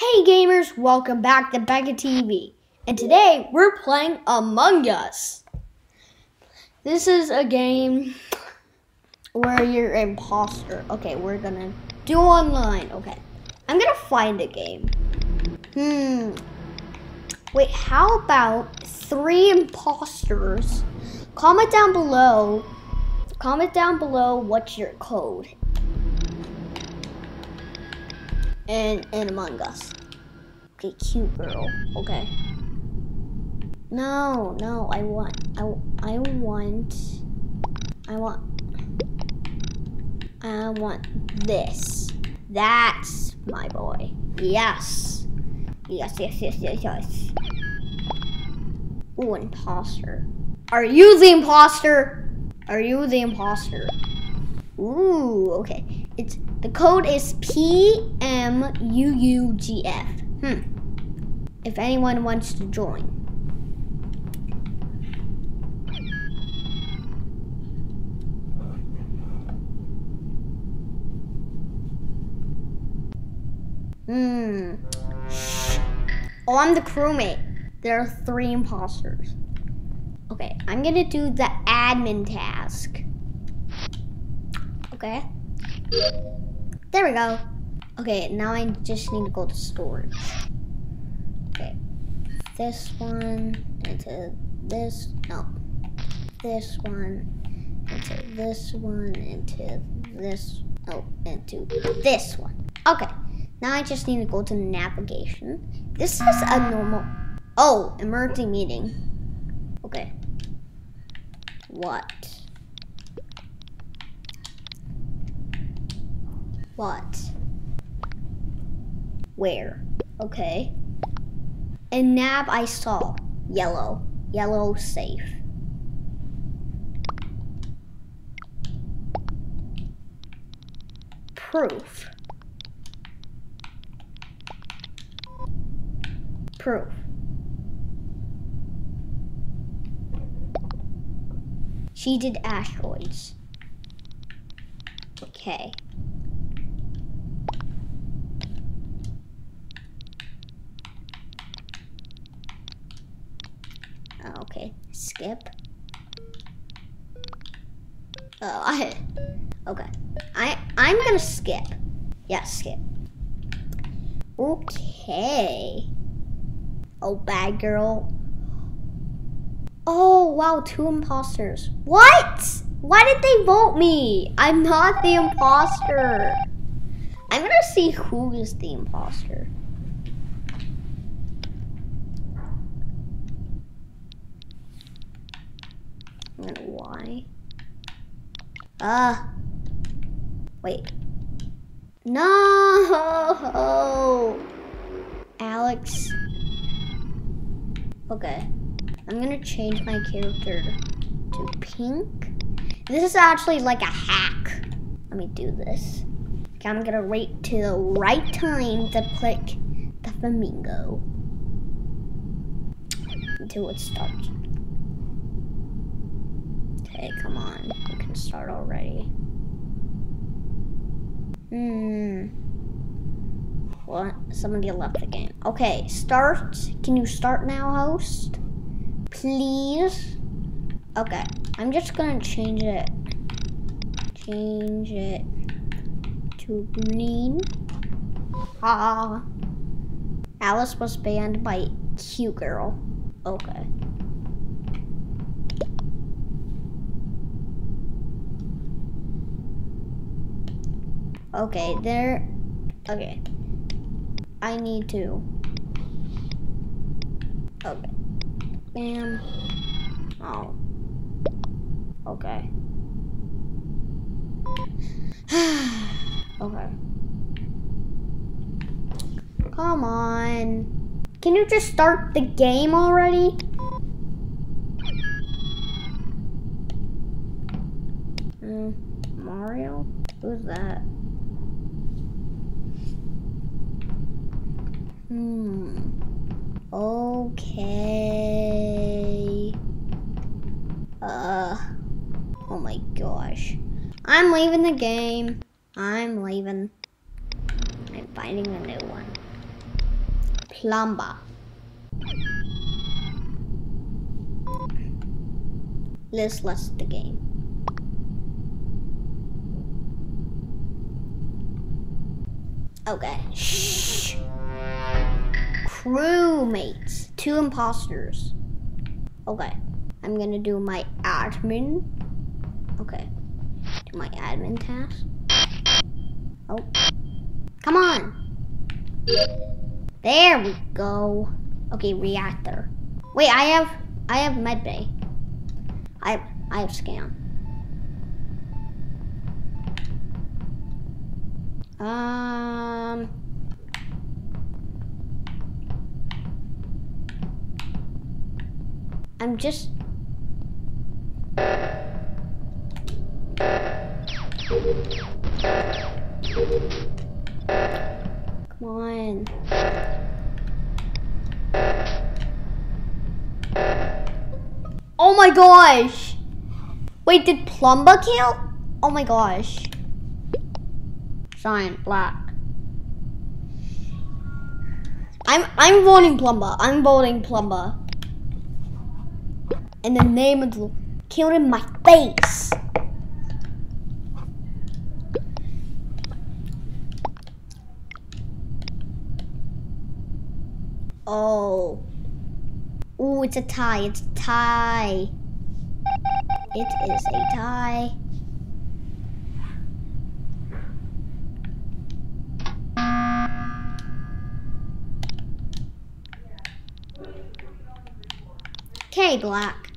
Hey gamers, welcome back to Becca TV. And today we're playing Among Us. This is a game where you're imposter. Okay, we're gonna do online. Okay. I'm gonna find a game. Hmm. Wait, how about three imposters? Comment down below. Comment down below what's your code and and Among Us. Okay, cute girl. Okay. No, no, I want, I, I want, I want, I want this. That's my boy. Yes. Yes, yes, yes, yes, yes. Ooh, imposter. Are you the imposter? Are you the imposter? Ooh, okay. It's the code is PMUUGF. Hmm. If anyone wants to join. Hmm. Oh, I'm the crewmate. There are three imposters. Okay, I'm gonna do the admin task. Okay. There we go. Okay, now I just need to go to storage. Okay. This one into this, no. This one into this one into this, oh, into this one. Okay. Now I just need to go to navigation. This is a normal, oh, emergency meeting. Okay. What? What? Where? Okay. And nab I saw. Yellow. Yellow safe. Proof. Proof. She did asteroids. Okay. Oh, okay, skip. Oh, I. Okay, I I'm gonna skip. Yeah, skip. Okay. Oh, bad girl. Oh wow, two imposters. What? Why did they vote me? I'm not the imposter. I'm gonna see who is the imposter. And why? Ah. Uh, wait. No! Alex. Okay. I'm gonna change my character to pink. This is actually like a hack. Let me do this. Okay, I'm gonna wait to the right time to click the flamingo until it starts. Okay, come on. We can start already. Hmm. What? Somebody left the game. Okay, start. Can you start now, host? Please? Okay, I'm just gonna change it. Change it to green. Ah. Alice was banned by Cute Girl. Okay. Okay, there. Okay. I need to. Okay. Bam. Oh. Okay. okay. Come on. Can you just start the game already? Mm, Mario? Who's that? Hmm. Okay. Uh. Oh my gosh. I'm leaving the game. I'm leaving. I'm finding a new one. Plumber. Let's let's the game. Okay. Shh. Crewmates. Two imposters. Okay. I'm gonna do my admin. Okay. Do my admin task. Oh. Come on. There we go. Okay, reactor. Wait, I have I have medbay. I I have scan. Um I'm just Come on. Oh my gosh! Wait, did Plumba kill? Oh my gosh. Giant black. I'm I'm voting Plumba. I'm voting Plumba. In the name of the killed in my face. Oh. Ooh, it's a tie. It's a tie. It is a tie. Okay, Black.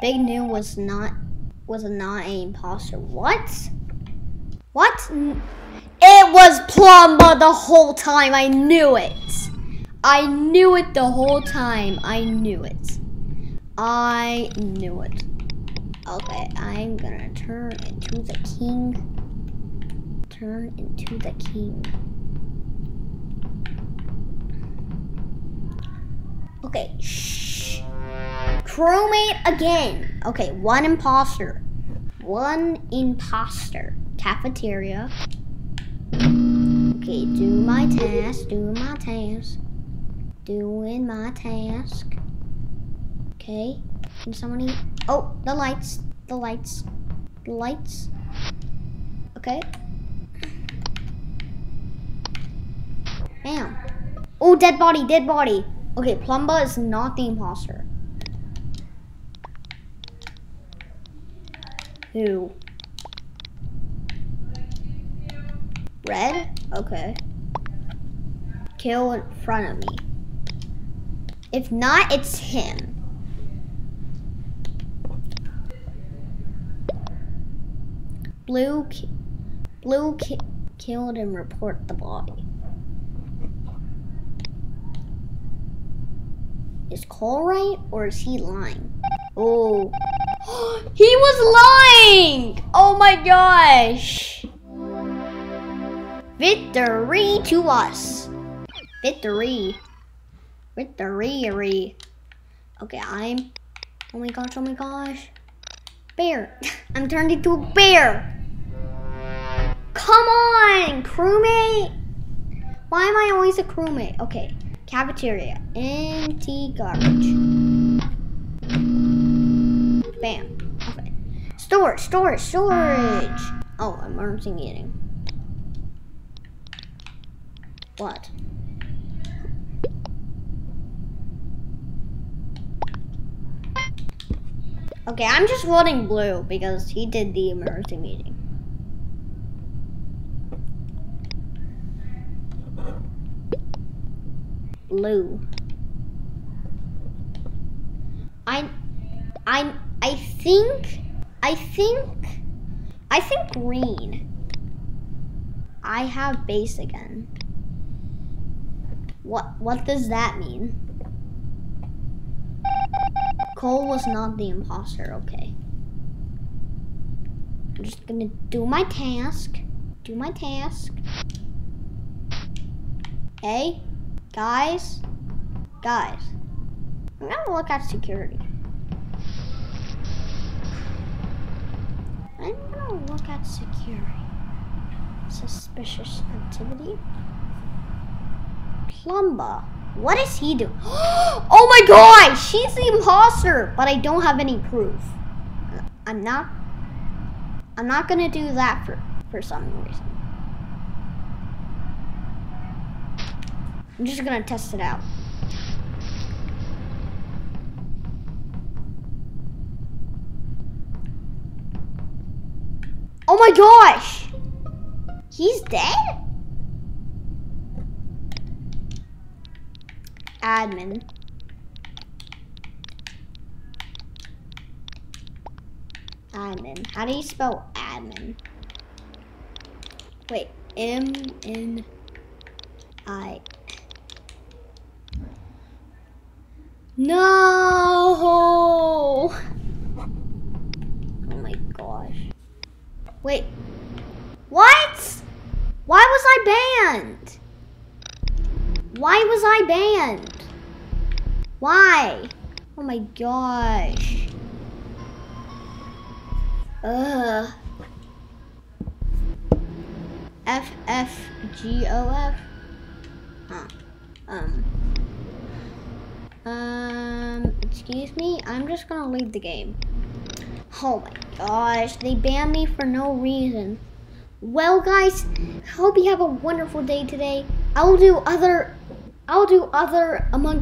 Big New was not was not an imposter. What? What? It was Plumba the whole time. I knew it. I knew it the whole time. I knew it. I knew it. Okay, I'm gonna turn into the king. Turn into the king. Okay, shh. Crewmate again. Okay, one imposter. One imposter. Cafeteria. Okay, do my task, do my task. Doing my task. Okay. Can somebody Oh, the lights. The lights. The lights. Okay. Bam. Oh, dead body, dead body. Okay, Plumba is not the imposter. Red? Okay. Kill in front of me. If not, it's him. Blue, ki blue ki killed and report the body. Is Cole right or is he lying? Oh, he was lying! Oh my gosh! Victory to us. Victory. Victory. Okay, I'm. Oh my gosh, oh my gosh. Bear. I'm turned into a bear. Come on, crewmate. Why am I always a crewmate? Okay, cafeteria. Empty garbage. Bam. Okay. Storage, storage, storage. Oh, emergency meeting. What? Okay, I'm just voting blue because he did the emergency meeting. Blue. I, I, I think, I think, I think green. I have base again. What, what does that mean? Cole was not the imposter, okay. I'm just gonna do my task. Do my task. Hey, guys, guys, I'm gonna look at security. I'm gonna look at security. Suspicious activity. Plumba. What is he doing? oh my gosh! She's the imposter! But I don't have any proof. I'm not I'm not gonna do that for, for some reason. I'm just gonna test it out. Oh my gosh! He's dead? Admin. Admin. How do you spell admin? Wait, M N I. No! Oh my gosh. Wait. What? Why was I banned? Why was I banned? Why? Oh my gosh. Ugh. F F G O F. Huh. Um. Um. Excuse me. I'm just gonna leave the game. Oh my gosh, they banned me for no reason. Well, guys, hope you have a wonderful day today. I will do other. I'll do other Among